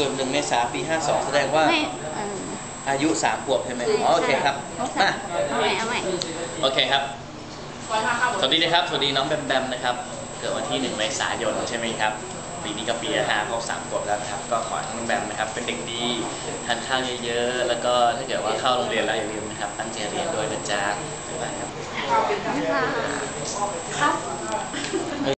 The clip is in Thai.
เกิดหนึ่งเมษาปี 52 แสดงว่าไม่เออ อายุ3ขวบใช่ไหมอ๋อโอเคครับมา เอาใหม่เอาใหม่ โอเคครับ สวัสดีนะครับ สวัสดีน้องแบมแบมนะครับ เกิดวันที่ 1 เมษายนใช่ไหมครับ ปีนี้ก็ปีละห้าคขบสามขวบแล้วนะครับ ก็ขอให้น้องแบมนะครับ เป็นเด็กดี ทานข้าวเยอะๆ แล้วก็ถ้าเกิดว่าเข้าโรงเรียนแล้วอย่าลืมนะครับ ตั้งใจเรียนด้วยนะจ๊ะบ๊ายบายครับะครับ